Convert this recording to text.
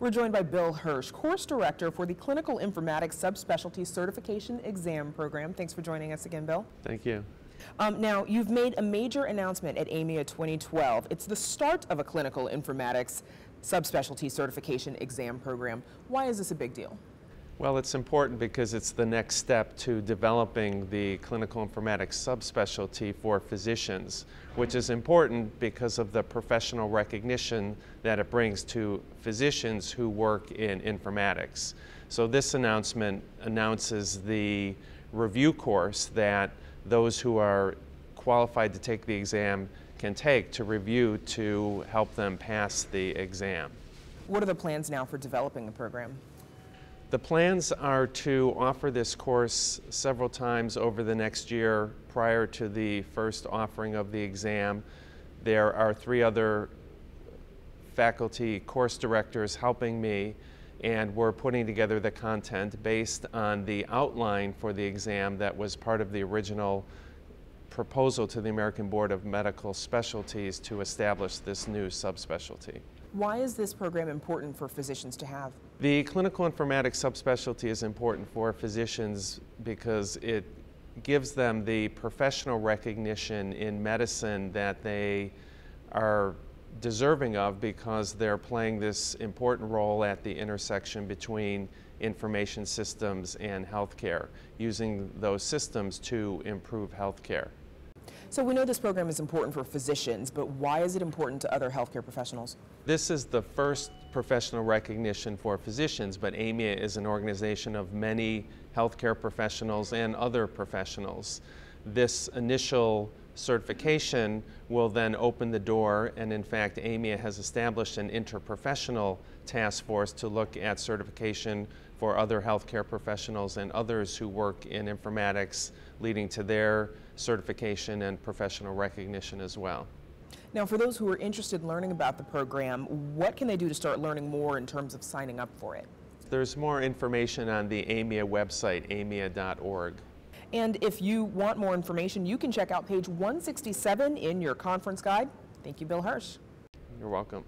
We're joined by Bill Hersh, course director for the Clinical Informatics Subspecialty Certification Exam Program. Thanks for joining us again, Bill. Thank you. Um, now, you've made a major announcement at AMIA 2012. It's the start of a Clinical Informatics Subspecialty Certification Exam Program. Why is this a big deal? Well, it's important because it's the next step to developing the clinical informatics subspecialty for physicians, which is important because of the professional recognition that it brings to physicians who work in informatics. So this announcement announces the review course that those who are qualified to take the exam can take to review to help them pass the exam. What are the plans now for developing the program? The plans are to offer this course several times over the next year prior to the first offering of the exam. There are three other faculty course directors helping me and we're putting together the content based on the outline for the exam that was part of the original proposal to the American Board of Medical Specialties to establish this new subspecialty. Why is this program important for physicians to have? The clinical informatics subspecialty is important for physicians because it gives them the professional recognition in medicine that they are deserving of because they're playing this important role at the intersection between information systems and healthcare, using those systems to improve healthcare. So we know this program is important for physicians, but why is it important to other healthcare professionals? This is the first professional recognition for physicians, but AMIA is an organization of many healthcare professionals and other professionals. This initial certification will then open the door, and in fact, AMIA has established an interprofessional task force to look at certification for other healthcare professionals and others who work in informatics, leading to their certification and professional recognition as well. Now, for those who are interested in learning about the program, what can they do to start learning more in terms of signing up for it? There's more information on the AMIA website, amia.org. And if you want more information, you can check out page 167 in your conference guide. Thank you, Bill Hersh. You're welcome.